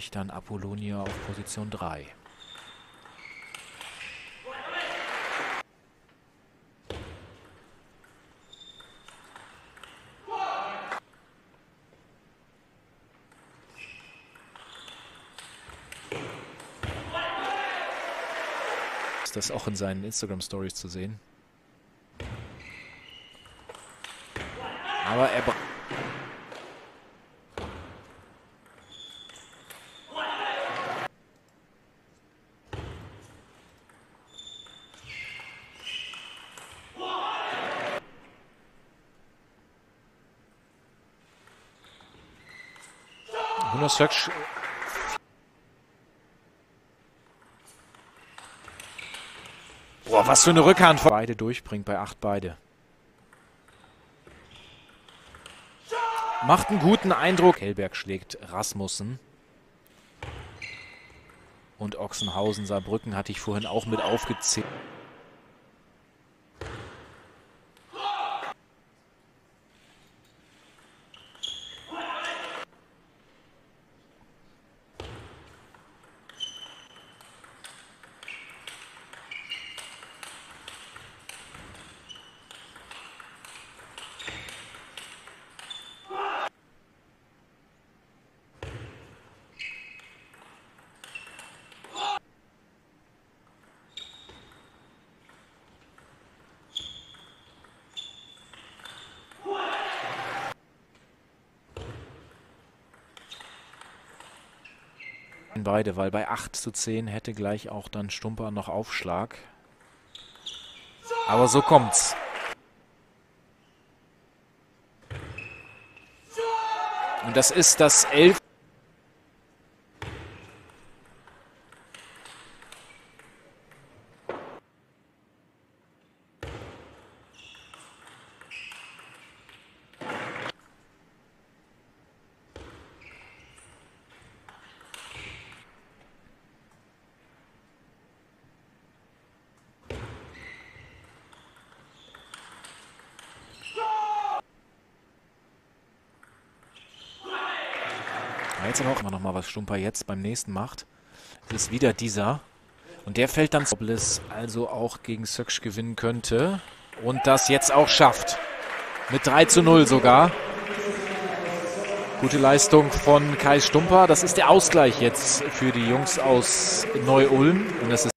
Zürich dann Apollonia auf Position 3. Ist das auch in seinen Instagram Stories zu sehen? Aber er Hunasök Boah, was für eine Rückhand. Beide durchbringt bei 8 beide. Macht einen guten Eindruck. Hellberg schlägt Rasmussen. Und Ochsenhausen, Saarbrücken hatte ich vorhin auch mit aufgezählt. Beide, weil bei 8 zu 10 hätte gleich auch dann Stumper noch Aufschlag. Aber so kommt's. Und das ist das 11. Jetzt aber auch immer noch mal, was Stumper jetzt beim nächsten macht. Es ist wieder dieser. Und der fällt dann, ob es also auch gegen Söksch gewinnen könnte. Und das jetzt auch schafft. Mit 3 zu 0 sogar. Gute Leistung von Kai Stumper. Das ist der Ausgleich jetzt für die Jungs aus Neu-Ulm. Und das ist